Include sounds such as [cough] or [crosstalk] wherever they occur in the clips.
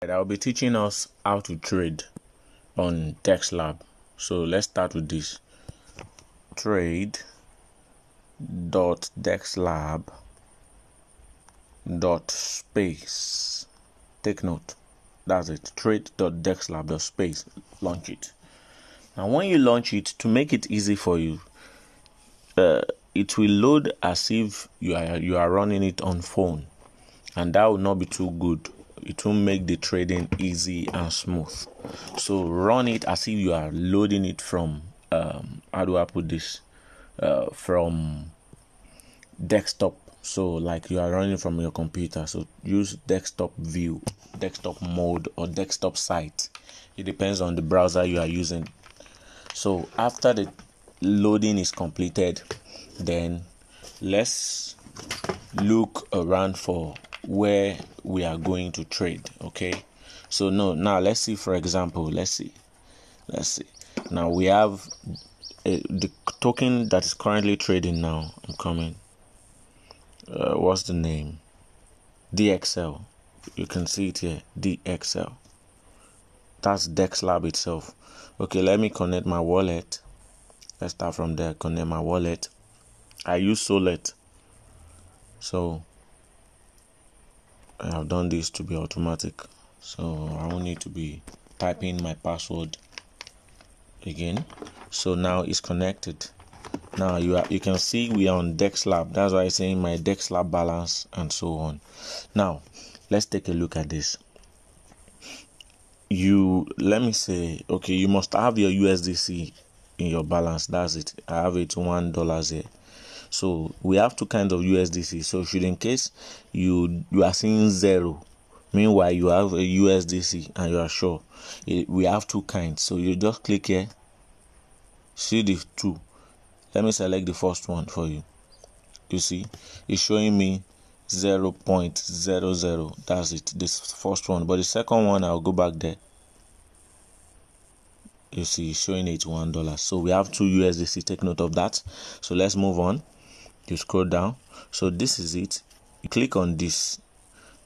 I'll be teaching us how to trade on DexLab. So let's start with this. Trade dot DexLab dot space. Take note. That's it. Trade dot DexLab dot space. Launch it. Now, when you launch it, to make it easy for you, uh, it will load as if you are you are running it on phone, and that will not be too good it will make the trading easy and smooth. So run it as if you are loading it from um, how do i put this? Uh, from desktop. So like you are running from your computer. So use desktop view desktop mode or desktop site. It depends on the browser you are using. So after the loading is completed then let's look around for where we are going to trade okay? So no now let's see for example let's see let's see. Now we have a, the token that is currently trading now i'm coming. Uh, what's the name? Dxl you can see it here dxl that's dexlab itself. Okay let me connect my wallet. Let's start from there. Connect my wallet. I use sollet so I have done this to be automatic. So I won't need to be typing my password again. So now it's connected. Now you are you can see we are on DexLab. That's why I'm saying my DexLab balance and so on. Now let's take a look at this. You let me say okay you must have your USDC in your balance. That's it. I have it one dollars here so we have two kinds of USDC. So should in case you you are seeing zero, meanwhile you have a USDC and you are sure eh, we have two kinds. So you just click here, see the two. Let me select the first one for you. You see, it's showing me 0.00. That's it. This first one, but the second one I'll go back there you see showing it one dollar so we have two usdc take note of that so let's move on you scroll down. So this is it. You click on this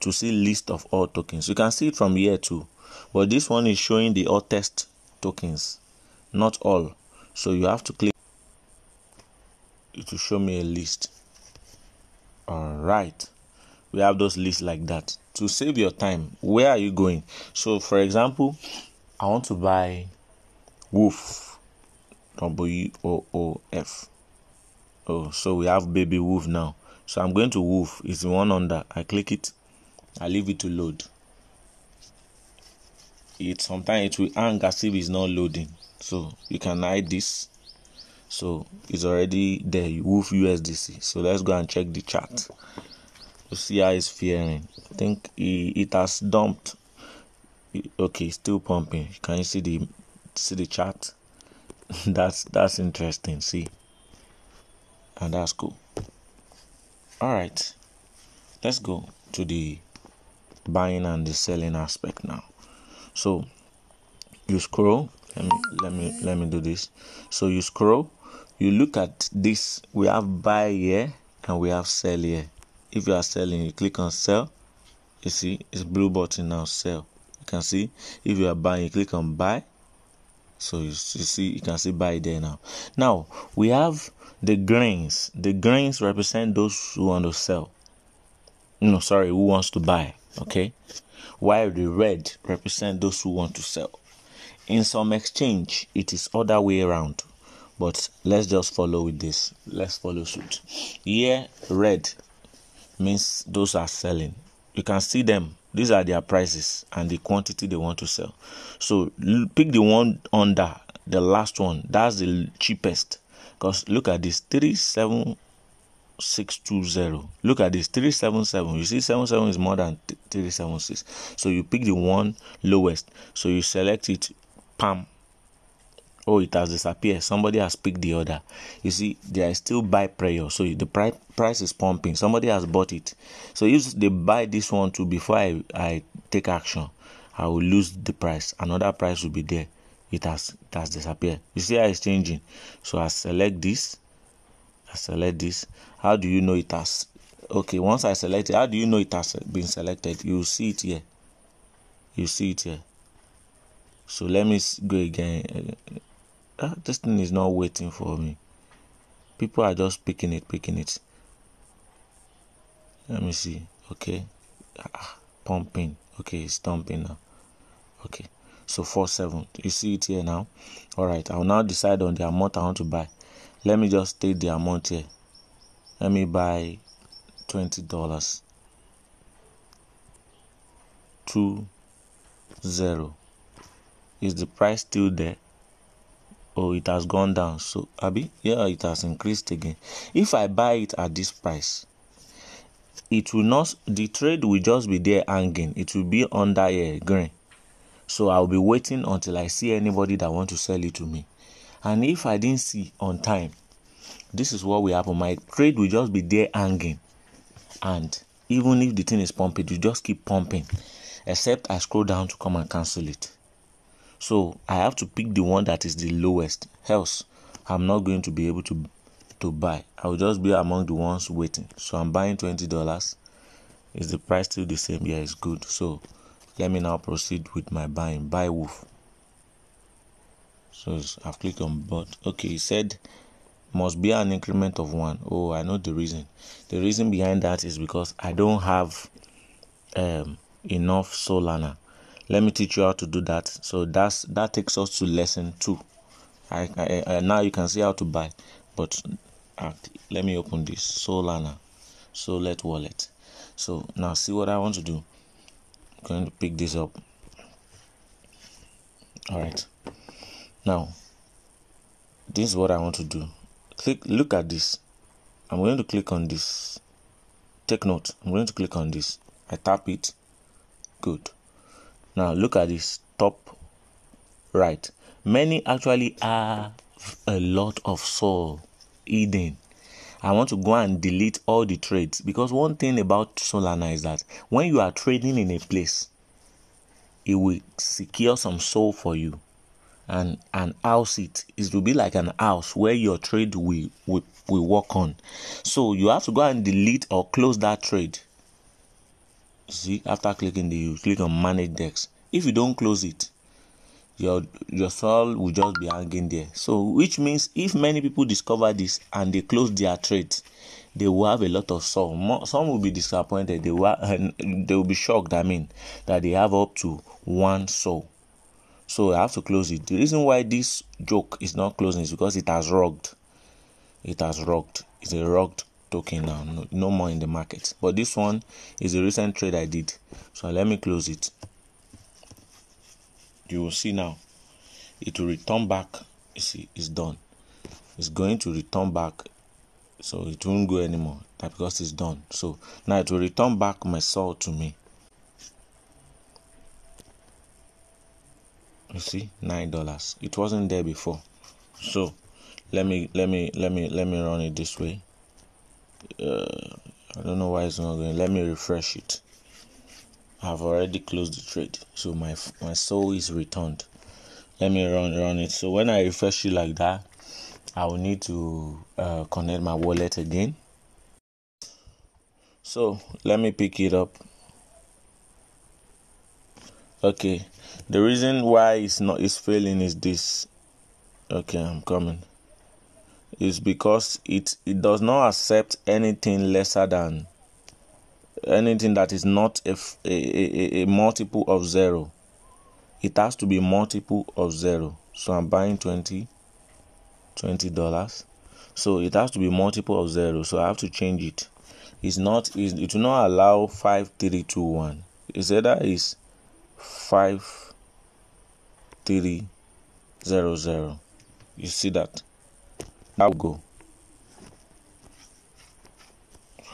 to see list of all tokens. You can see it from here too. But this one is showing the hottest tokens not all. So you have to click it to show me a list. All right we have those lists like that to save your time. Where are you going? So for example i want to buy woof w o o f oh so we have baby wolf now. So i'm going to wolf. It's the one under. I click it. I leave it to load. It sometimes it will hang as if it's not loading. So you can hide this. So it's already there. Wolf usdc so let's go and check the chart to see how it's faring i think it, it has dumped. Okay still pumping. Can you see the see the chart [laughs] that's that's interesting. See and that's cool. All right. Let's go to the buying and the selling aspect now. So you scroll. Let me let me let me do this. So you scroll. You look at this. We have buy here and we have sell here. If you are selling you click on sell. You see it's blue button now sell. You can see if you are buying you click on buy so you, see you can see buy there now. Now we have the grains. The grains represent those who want to sell. No sorry who wants to buy okay? While the red represent those who want to sell. In some exchange it is other way around. But let's just follow with this. Let's follow suit. Here red means those are selling. You can see them these are their prices and the quantity they want to sell so pick the one under the last one that's the cheapest because look at this 37620. Look at this 377. You see, 77 is more than 376. So you pick the one lowest. So you select it, pam. Oh, it has disappeared. Somebody has picked the other. You see, there is still buy prayer. So the price price is pumping. Somebody has bought it. So if they buy this one too before I, I take action, I will lose the price. Another price will be there it has it has disappeared you see how it's changing so i select this i select this how do you know it has okay once i select it how do you know it has been selected you see it here you see it here so let me go again uh, this thing is not waiting for me. People are just picking it picking it. Let me see. Okay. Ah, pumping. Okay it's dumping now. Okay. So 4 7 you see it here now? All right. I'll now decide on the amount i want to buy. Let me just take the amount here. Let me buy 20 dollars. Two zero. Is the price still there oh it has gone down. So abby yeah it has increased again. If i buy it at this price it will not the trade will just be there hanging. It will be under a green so i'll be waiting until i see anybody that want to sell it to me. And if i didn't see on time this is what will happen. My trade will just be there hanging. And even if the thing is pumping you just keep pumping. Except i scroll down to come and cancel it so i have to pick the one that is the lowest. Else i'm not going to be able to to buy. I will just be among the ones waiting. So i'm buying 20 dollars. Is the price still the same? Yeah it's good. So let me now proceed with my buying. Buy wolf. So i've clicked on but okay he said must be an increment of one. Oh, i know the reason. The reason behind that is because i don't have um enough solana let me teach you how to do that. So that's that takes us to lesson two. I, I, I now you can see how to buy but uh, let me open this. Solana Sollet wallet. So now see what i want to do. I'm going to pick this up. All right. Now this is what i want to do. Click look at this. I'm going to click on this. Take note. I'm going to click on this. I tap it. Good now look at this top right many actually have a lot of SOL hidden I want to go and delete all the trades because one thing about Solana is that when you are trading in a place, it will secure some SOL for you and and house it. It will be like an house where your trade will, will will work on. So you have to go and delete or close that trade. See, after clicking the you click on manage decks If you don't close it, your your SOL will just be hanging there. So which means if many people discover this and they close their trades, they will have a lot of SOL. Some will be disappointed. They will they will be shocked. I mean that they have up to one SOL. So I have to close it. The reason why this joke is not closing is because it has rocked. It has rocked. It's a rocked token now. No, no more in the market. But this one is a recent trade I did. So let me close it. You will see now. It will return back. You see it's done. It's going to return back. So it won't go anymore. Because it's done. So now it will return back my SOL to me. You see nine dollars. It wasn't there before. So let me let me let me let me run it this way uh, i don't know why it's not going let me refresh it I've already closed the trade, so my my SOL is returned. Let me run run it. So when I refresh it like that, I will need to uh, connect my wallet again. So let me pick it up. Okay, the reason why it's not it's failing is this. Okay, I'm coming. Is because it it does not accept anything lesser than anything that is not a, a, a, a multiple of zero. It has to be multiple of zero. So i'm buying 20 20 dollars. So it has to be multiple of zero. So i have to change it. It's not it will not allow 5321 it's either is 5300 you see that that will go.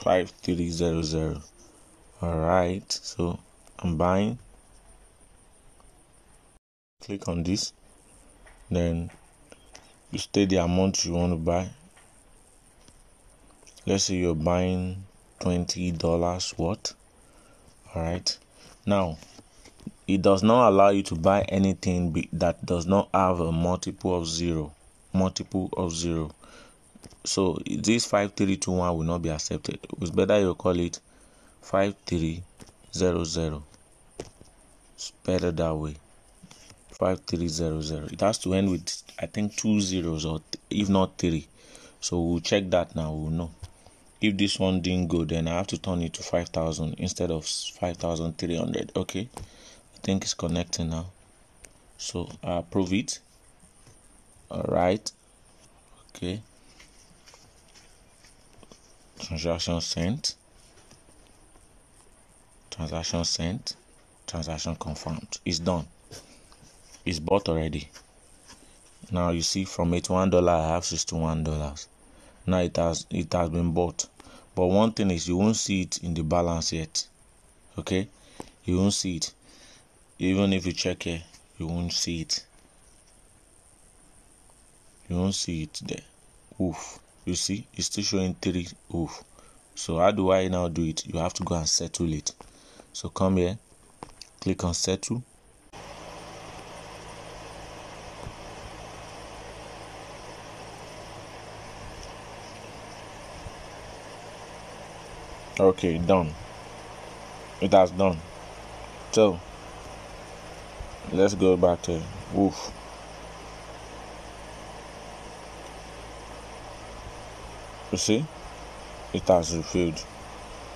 5300 all right so i'm buying. Click on this. Then you state the amount you want to buy. Let's say you're buying 20 dollars what all right. Now it does not allow you to buy anything that does not have a multiple of zero multiple of zero. So this 5321 will not be accepted. It's better you call it 5300 it's better that way. 5300 it has to end with i think two zeros or if not three. So we'll check that now. We'll know. If this one didn't go then i have to turn it to 5000 instead of 5300 okay. I think it's connecting now. So i approve it all right okay. Transaction sent. Transaction sent. Transaction confirmed. It's done. It's bought already. Now you see from 81 dollar i have 61 dollars. Now it has it has been bought. But one thing is you won't see it in the balance yet. Okay? You won't see it. Even if you check here you won't see it you won't see it there. Oof. You see it's still showing three. Oof. So how do i now do it? You have to go and settle it. So come here. Click on settle. Okay done. It has done. So let's go back to woof you see? It has refilled.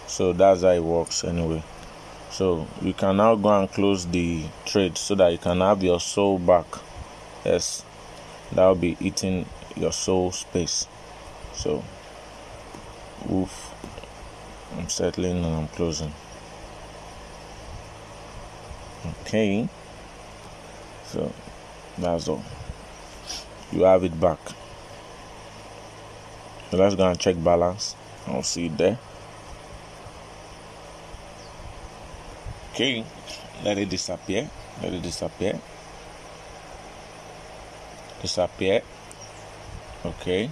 So that's how it works anyway. So you can now go and close the trade so that you can have your SOL back. Yes. That will be eating your SOL space. So oof, I'm settling and I'm closing. Okay, so that's all. You have it back. So let's go and check balance. I'll see it there. Okay, let it disappear. Let it disappear. Disappear. Okay.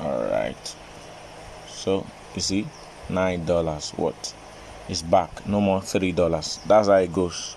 All right. So you see nine dollars what is back no more three dollars that's how it goes